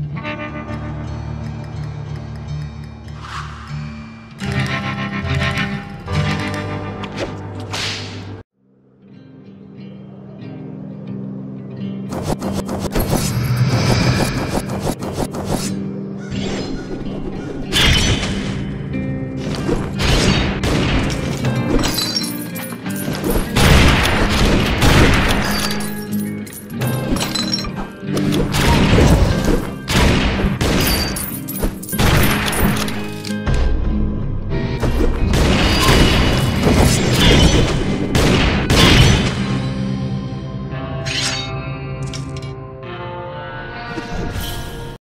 You